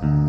Mm-hmm.